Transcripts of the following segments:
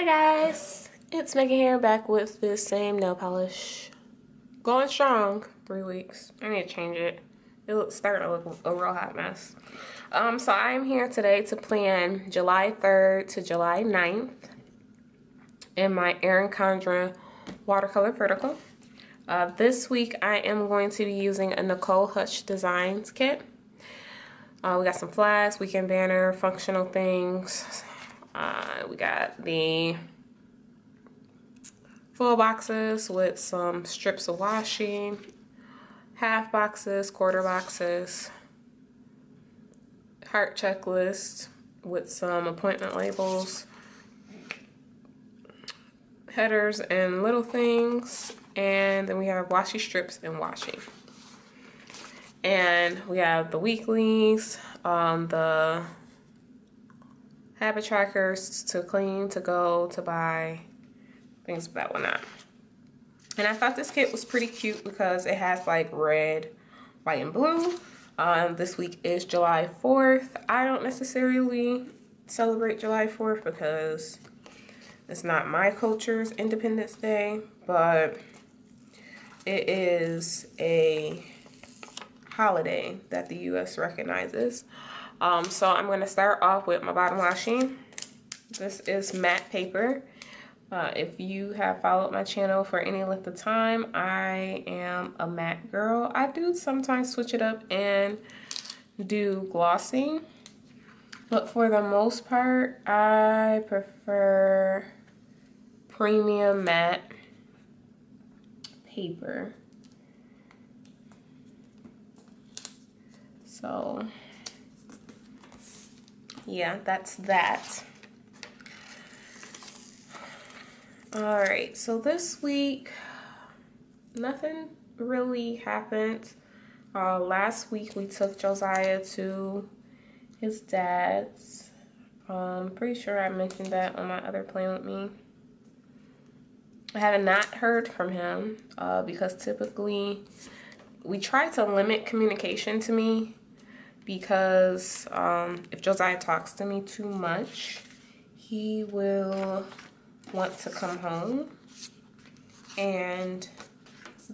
Hi guys, it's Megan here back with the same nail polish. Going strong, three weeks. I need to change it. It looks starting to look a real hot mess. Um, so I am here today to plan July 3rd to July 9th in my Erin Condren watercolor vertical. Uh, this week I am going to be using a Nicole Hutch Designs kit. Uh, we got some flags, weekend banner, functional things, uh, we got the full boxes with some strips of washi, half boxes, quarter boxes, heart checklist with some appointment labels, headers and little things, and then we have washi strips and washi. And we have the weeklies, um, the habit trackers to clean, to go, to buy, things of that whatnot. And I thought this kit was pretty cute because it has like red, white, and blue. Um, this week is July 4th. I don't necessarily celebrate July 4th because it's not my culture's Independence Day, but it is a holiday that the U.S. recognizes. Um, so I'm going to start off with my bottom washing. This is matte paper. Uh, if you have followed my channel for any length of time, I am a matte girl. I do sometimes switch it up and do glossing. But for the most part, I prefer premium matte paper. So yeah, that's that. All right, so this week, nothing really happened. Uh, last week we took Josiah to his dad's. Um, pretty sure I mentioned that on my other plan with me. I have not heard from him uh, because typically we try to limit communication to me because um, if Josiah talks to me too much, he will want to come home. And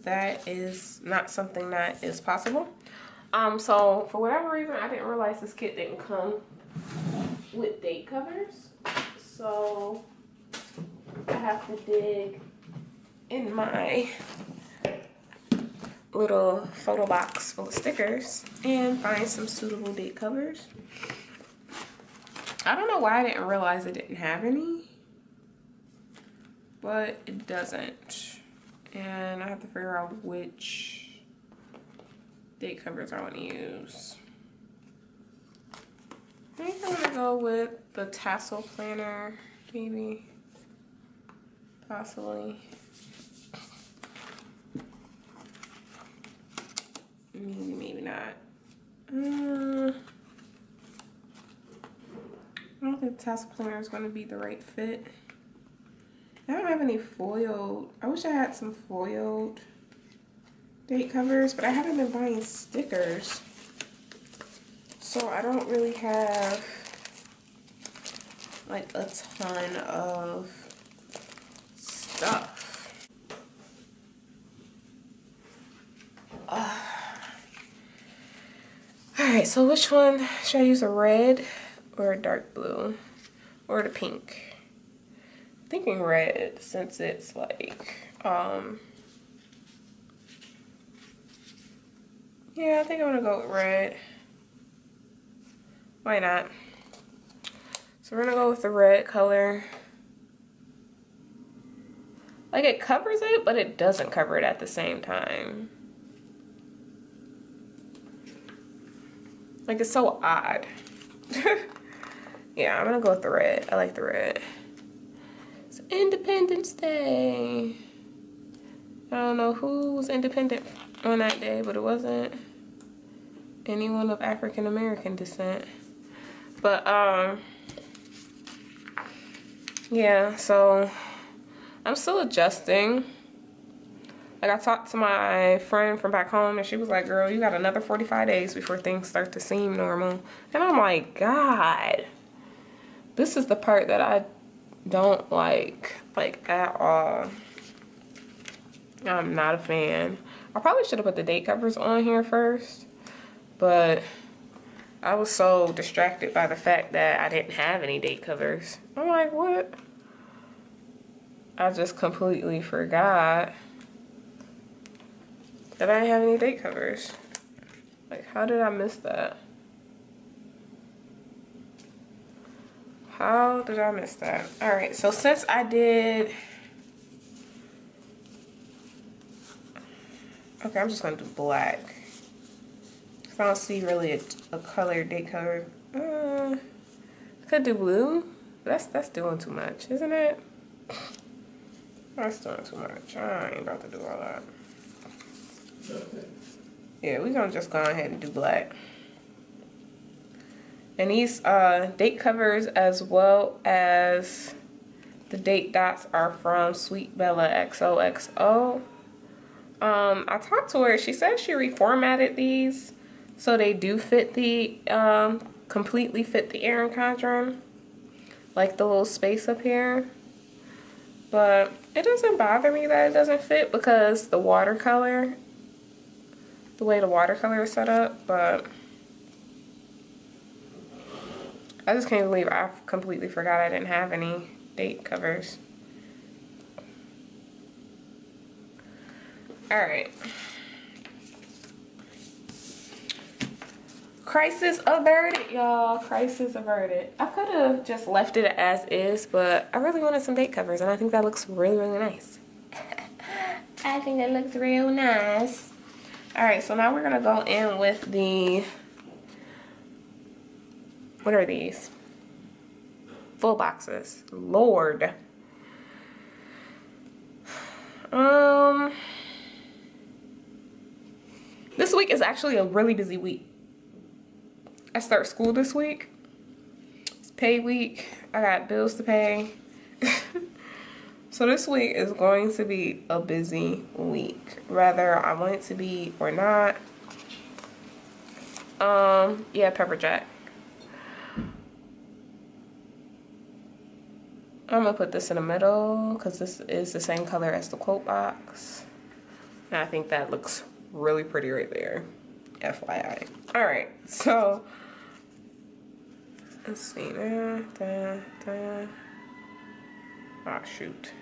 that is not something that is possible. Um, so for whatever reason, I didn't realize this kit didn't come with date covers. So I have to dig in my little photo box full of stickers and find some suitable date covers. I don't know why I didn't realize it didn't have any, but it doesn't. And I have to figure out which date covers I want to use. I think I'm gonna go with the tassel planner, maybe, possibly. Maybe, maybe not. Uh, I don't think tassel planner is going to be the right fit. I don't have any foiled. I wish I had some foiled date covers, but I haven't been buying stickers. So I don't really have like a ton of stuff. Uh, Alright, so which one should I use a red or a dark blue? Or the pink? I'm thinking red since it's like um yeah I think I'm gonna go with red. Why not? So we're gonna go with the red color. Like it covers it but it doesn't cover it at the same time Like it's so odd. yeah, I'm gonna go with the red. I like the red. It's Independence Day. I don't know who was independent on that day, but it wasn't anyone of African American descent. But um yeah, so I'm still adjusting like I talked to my friend from back home and she was like, girl, you got another 45 days before things start to seem normal. And I'm like, God, this is the part that I don't like, like at all. I'm not a fan. I probably should have put the date covers on here first, but I was so distracted by the fact that I didn't have any date covers. I'm like, what? I just completely forgot that I didn't have any date covers. Like, how did I miss that? How did I miss that? All right, so since I did, okay, I'm just gonna do black. I don't see really a, a color date color. Uh, could do blue. That's that's doing too much, isn't it? That's doing too much. I ain't about to do all that. Yeah, we're gonna just go ahead and do black. And these uh, date covers as well as the date dots are from Sweet Bella XOXO. Um, I talked to her. She said she reformatted these so they do fit the, um, completely fit the Erin Condren. Like the little space up here. But it doesn't bother me that it doesn't fit because the watercolor, the way the watercolor is set up, but I just can't believe I completely forgot I didn't have any date covers. All right. Crisis averted, y'all. Crisis averted. I could have just left it as is, but I really wanted some date covers, and I think that looks really, really nice. I think it looks real nice. All right, so now we're gonna go in with the what are these? Full boxes. Lord. Um, this week is actually a really busy week. I start school this week. It's pay week. I got bills to pay. so this week is going to be a busy week. Whether I want it to be or not. Um, yeah, pepper jack. I'm gonna put this in the middle because this is the same color as the quote box. And I think that looks really pretty right there. FYI. All right, so let's see. Da, da, da. Ah, shoot.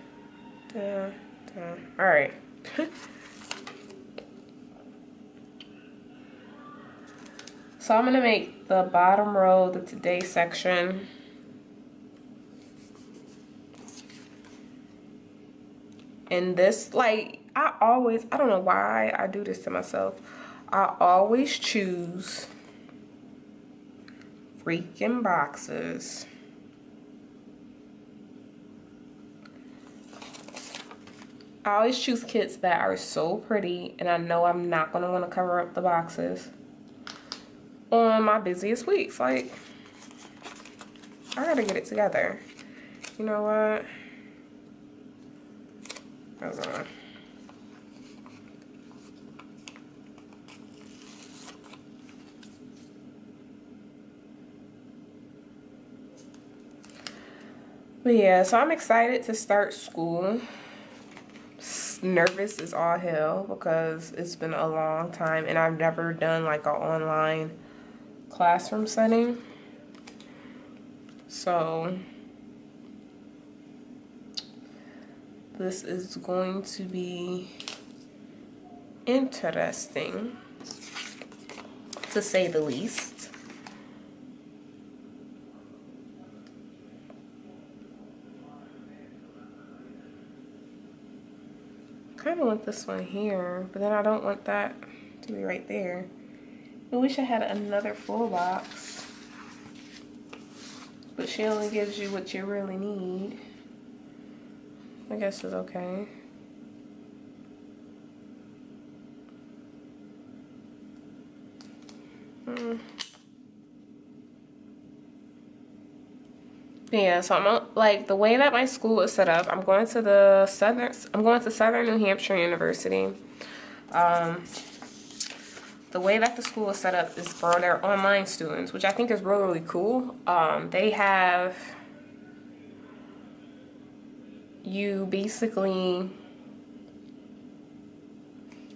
All right. so I'm gonna make the bottom row the today section. And this like I always I don't know why I do this to myself. I always choose freaking boxes I always choose kits that are so pretty and I know I'm not going to want to cover up the boxes on my busiest weeks like I gotta get it together you know what Hold on. But yeah, so I'm excited to start school. Nervous is all hell because it's been a long time and I've never done like an online classroom setting. So This is going to be interesting, to say the least. I kind of want this one here, but then I don't want that to be right there. I wish I had another full box. But she only gives you what you really need. I guess it's okay. Yeah, so I'm like the way that my school is set up. I'm going to the southern. I'm going to Southern New Hampshire University. Um, the way that the school is set up is for their online students, which I think is really, really cool. Um, they have you basically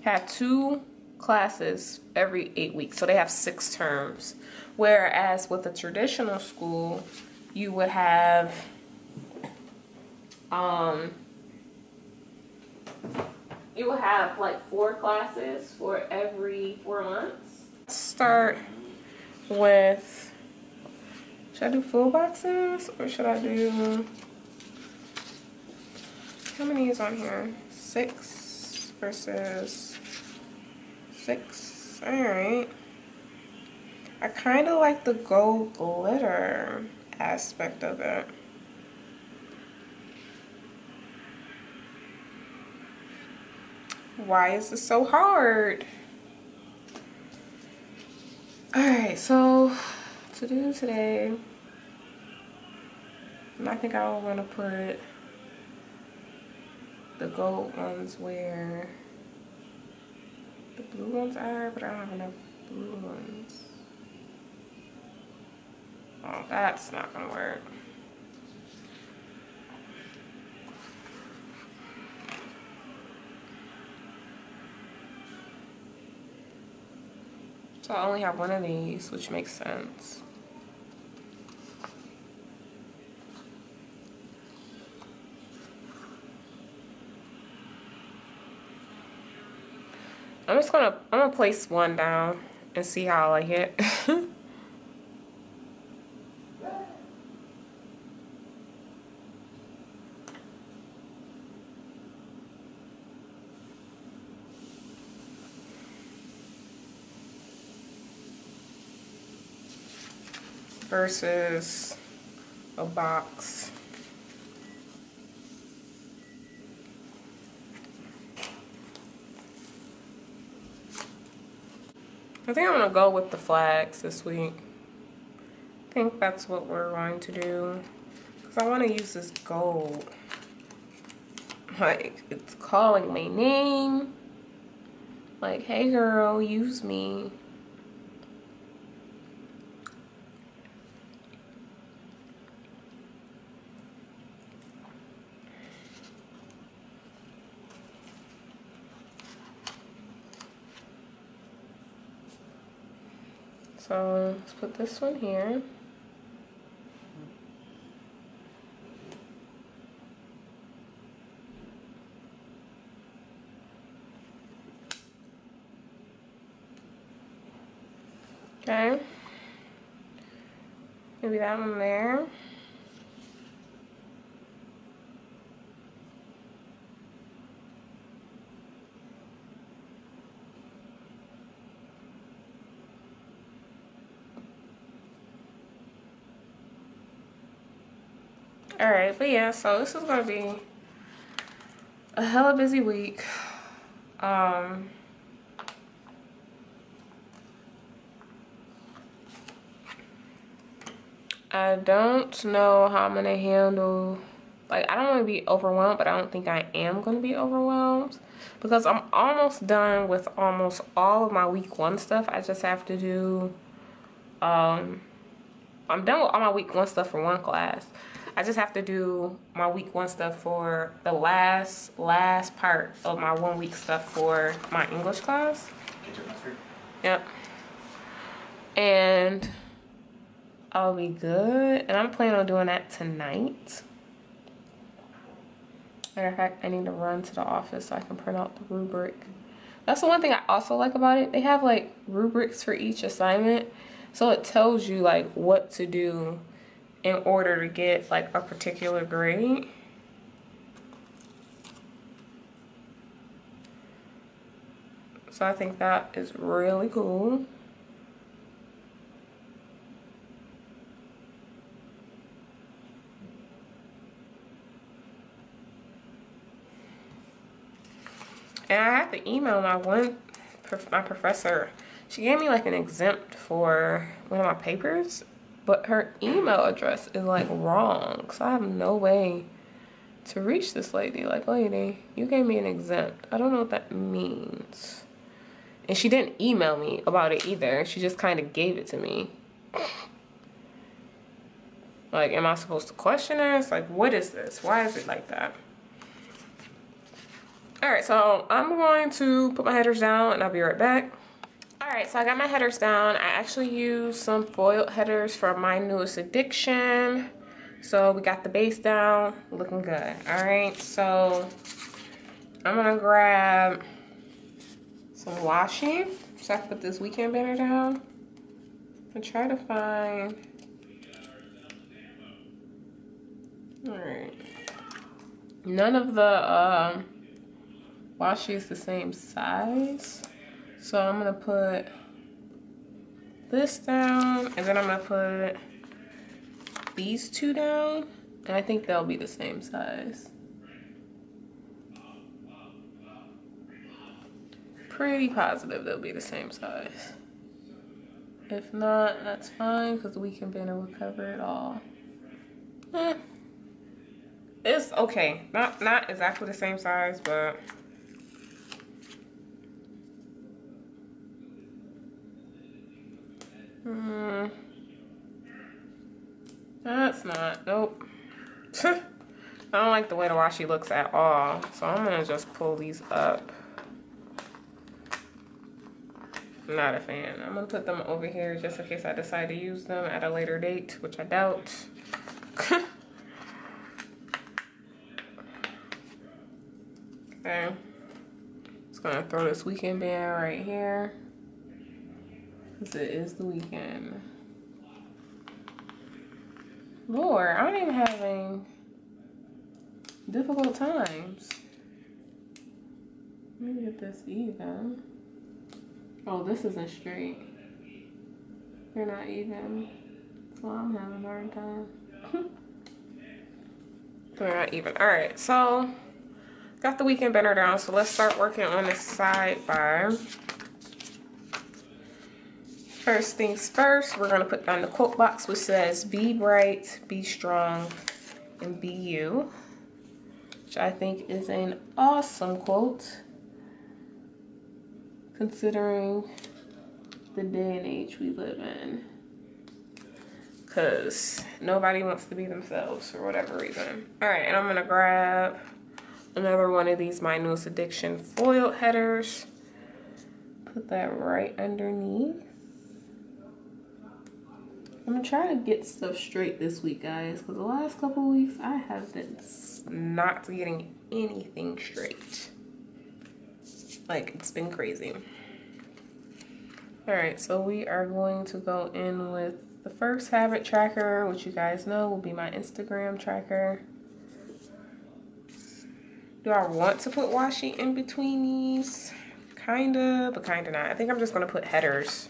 have two classes every eight weeks. So they have six terms. Whereas with a traditional school, you would have um you would have like four classes for every four months. Start with should I do full boxes or should I do how many is on here? Six versus six. Alright. I kind of like the gold glitter aspect of it. Why is this so hard? Alright, so to do today, I think I want to put the gold ones where the blue ones are, but I don't have enough blue ones. Oh, that's not gonna work. So I only have one of these, which makes sense. I'm just gonna, I'm gonna place one down and see how I like it. versus a box. I think I'm gonna go with the flags this week. I think that's what we're going to do. Because I want to use this gold. Like, it's calling my name. Like, hey girl, use me. So let's put this one here. Okay. Maybe that one there. Right but yeah so this is gonna be a hella busy week. Um I don't know how I'm gonna handle like I don't want to be overwhelmed but I don't think I am gonna be overwhelmed. Because I'm almost done with almost all of my week one stuff I just have to do. Um I'm done with all my week one stuff for one class I just have to do my week one stuff for the last, last part of my one week stuff for my English class. Yep. And I'll be good. And I'm planning on doing that tonight. Matter of fact, I need to run to the office so I can print out the rubric. That's the one thing I also like about it. They have like rubrics for each assignment. So it tells you like what to do in order to get like a particular grade. So I think that is really cool. And I have to email my one, my professor. She gave me like an exempt for one of my papers but her email address is like wrong. So I have no way to reach this lady. Like, lady, you gave me an exempt. I don't know what that means. And she didn't email me about it either. She just kind of gave it to me. Like, am I supposed to question her? It's like, what is this? Why is it like that? All right, so I'm going to put my headers down and I'll be right back. All right, so I got my headers down. I actually used some foiled headers from my newest addiction. So we got the base down, looking good. All right, so I'm gonna grab some washi. So I put this weekend banner down and try to find, all right. None of the um, washi is the same size. So I'm gonna put this down and then I'm gonna put these two down and I think they'll be the same size. Pretty positive they'll be the same size. If not, that's fine because the weekend banner will cover it all. Eh. It's okay. Not not exactly the same size, but Hmm. That's not. Nope. I don't like the way the washi looks at all. So I'm going to just pull these up. Not a fan. I'm going to put them over here just in case I decide to use them at a later date, which I doubt. okay. Just going to throw this weekend band right here. Because it is the weekend. Lord, I'm even having difficult times. Let me get this even. Oh, this isn't straight. They're not even. So I'm having a hard time. They're not even. Alright, so got the weekend banner down. So let's start working on this sidebar. First things first, we're going to put down the quote box which says, be bright, be strong, and be you. Which I think is an awesome quote. Considering the day and age we live in. Because nobody wants to be themselves for whatever reason. Alright, and I'm going to grab another one of these My Newest Addiction foil headers. Put that right underneath. I'm gonna try to get stuff straight this week, guys, because the last couple weeks I have been not getting anything straight. Like, it's been crazy. All right, so we are going to go in with the first habit tracker, which you guys know will be my Instagram tracker. Do I want to put washi in between these? Kinda, but kinda not. I think I'm just gonna put headers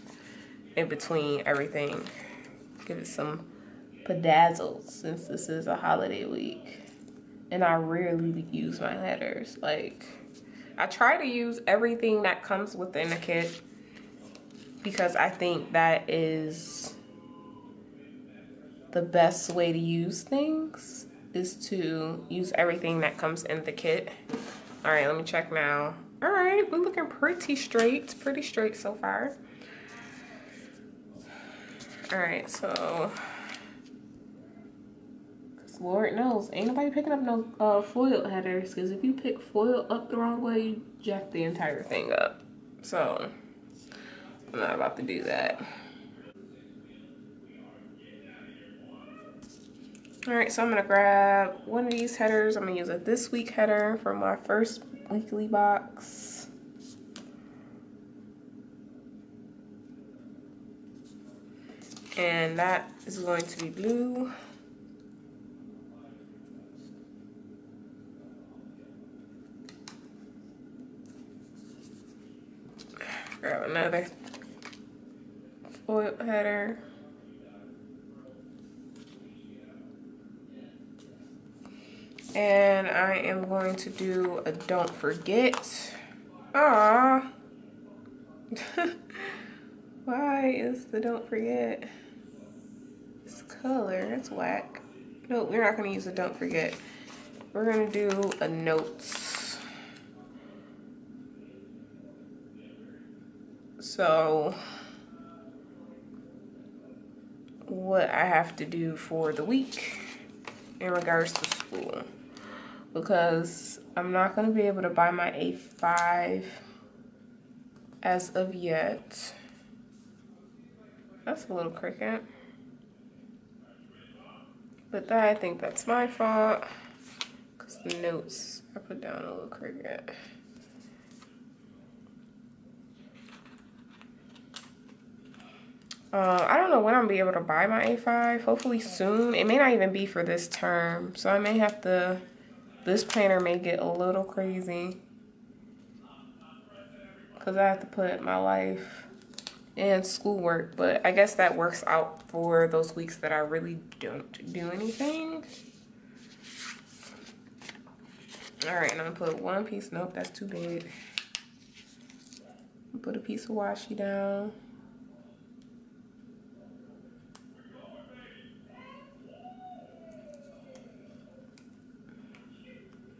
in between everything give it some bedazzle since this is a holiday week. And I rarely use my headers. Like, I try to use everything that comes within the kit because I think that is the best way to use things is to use everything that comes in the kit. All right, let me check now. All right, we're looking pretty straight, pretty straight so far. All right, so Lord knows, ain't nobody picking up no uh, foil headers because if you pick foil up the wrong way, you jack the entire thing up. So I'm not about to do that. All right, so I'm gonna grab one of these headers. I'm gonna use a this week header from my first weekly box. And that is going to be blue. Grab another foil header. And I am going to do a don't forget. Ah. Why is the don't forget? Color. That's whack. No, we're not going to use a don't forget. We're going to do a notes. So, what I have to do for the week in regards to school because I'm not going to be able to buy my A5 as of yet. That's a little cricket. But that, I think that's my fault. Because the notes, I put down a little cricket. Uh, I don't know when I'm gonna be able to buy my A5. Hopefully soon. It may not even be for this term. So I may have to, this planner may get a little crazy. Because I have to put my life and schoolwork. But I guess that works out for those weeks that I really don't do anything. All right, and I'm gonna put one piece. Nope, that's too big. Put a piece of washi down.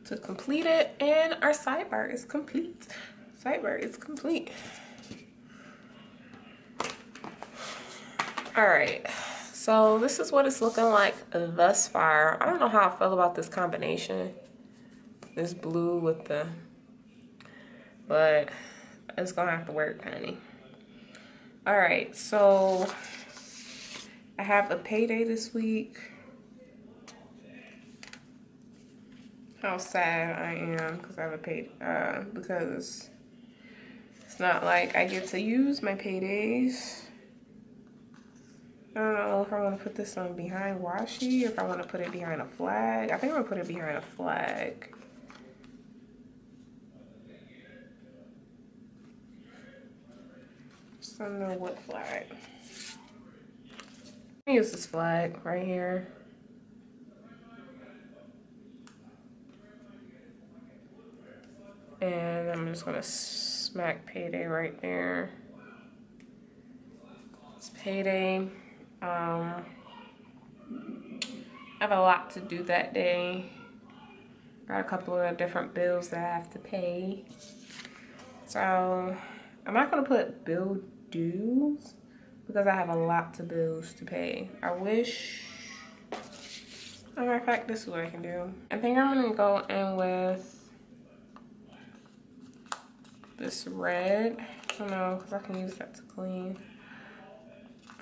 to complete it and our sidebar is complete sidebar is complete all right. So this is what it's looking like thus far. I don't know how i feel about this combination. This blue with the but it's gonna have to work honey. All right so i have a payday this week. How sad I am because I have a paid, uh, because it's not like I get to use my paydays. I don't know if I want to put this on behind washi or if I want to put it behind a flag. I think I'm going to put it behind a flag. Just don't know what flag. i use this flag right here. And I'm just gonna smack payday right there. It's payday. Um, I have a lot to do that day. Got a couple of different bills that I have to pay. So I'm not gonna put bill dues because I have a lot of bills to pay. I wish, matter of fact, this is what I can do. I think I'm gonna go in with this red. I don't know, because I can use that to clean.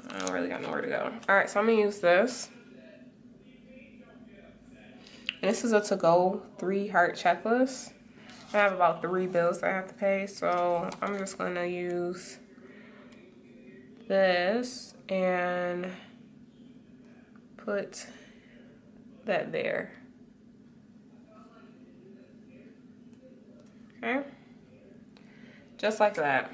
I don't really got nowhere to go. All right, so I'm gonna use this. And this is a to-go three heart checklist. I have about three bills I have to pay, so I'm just gonna use this and put that there. Okay just like that.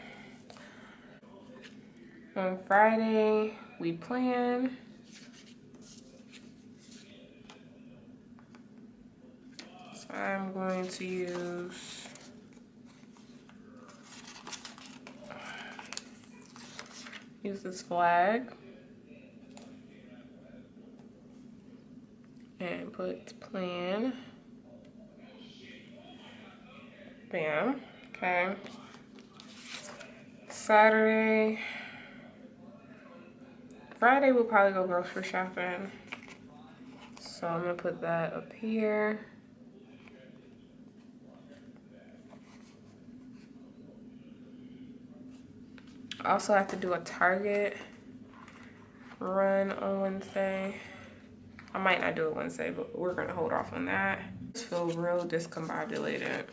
On Friday, we plan. So I'm going to use use this flag and put plan. Bam. Okay. Saturday. Friday we'll probably go grocery shopping. So I'm gonna put that up here. Also have to do a Target run on Wednesday. I might not do it Wednesday, but we're gonna hold off on that. I feel real discombobulated.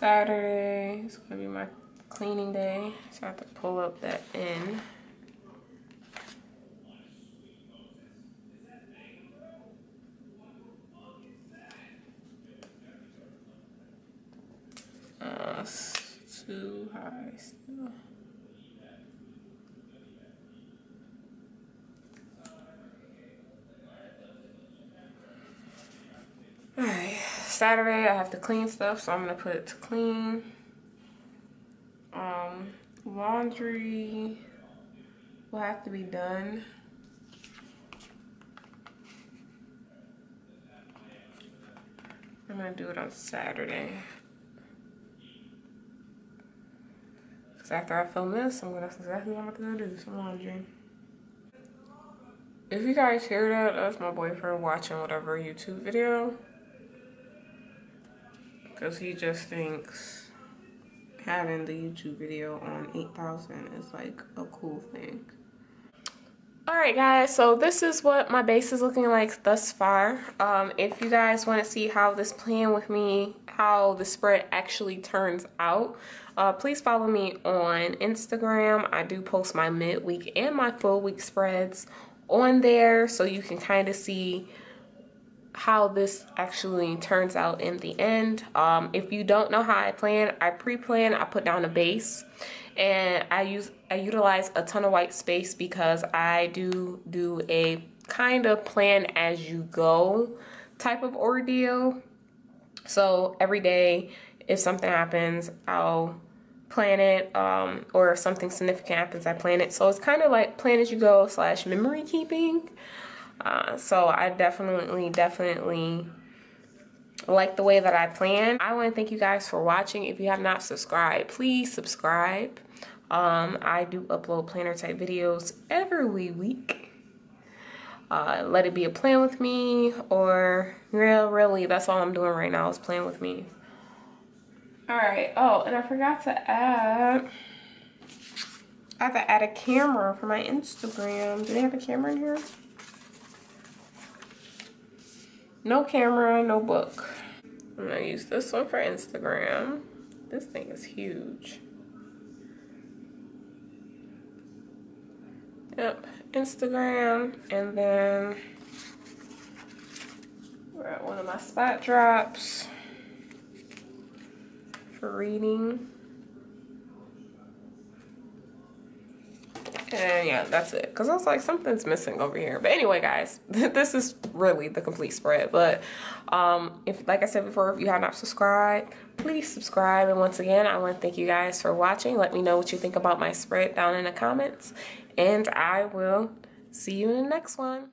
Saturday is gonna be my cleaning day. So I have to pull up that in. Uh, too high still. Saturday I have to clean stuff, so I'm gonna put it to clean. Um, laundry will have to be done. I'm gonna do it on Saturday. Because after I film this, I'm gonna, that's exactly what I'm gonna do, some laundry. If you guys hear that, that's my boyfriend watching whatever YouTube video. Because he just thinks having the YouTube video on 8,000 is like a cool thing. Alright guys, so this is what my base is looking like thus far. Um, if you guys want to see how this plan with me, how the spread actually turns out, uh, please follow me on Instagram. I do post my midweek and my full week spreads on there so you can kind of see how this actually turns out in the end. Um, if you don't know how I plan, I pre-plan, I put down a base and I use I utilize a ton of white space because I do do a kind of plan as you go type of ordeal. So every day if something happens, I'll plan it um, or if something significant happens i plan it so it's kind of like plan as you go slash memory keeping uh, so i definitely definitely like the way that i plan i want to thank you guys for watching if you have not subscribed please subscribe um, i do upload planner type videos every week uh, let it be a plan with me or real really that's all i'm doing right now is plan with me all right. Oh, and I forgot to add. I have to add a camera for my Instagram. Do they have a camera in here? No camera, no book. I'm gonna use this one for Instagram. This thing is huge. Yep, Instagram, and then we're at one of my spot drops for reading. And yeah, that's it. Because I was like, something's missing over here. But anyway, guys, this is really the complete spread. But um, if, like I said before, if you have not subscribed, please subscribe. And once again, I want to thank you guys for watching. Let me know what you think about my spread down in the comments. And I will see you in the next one.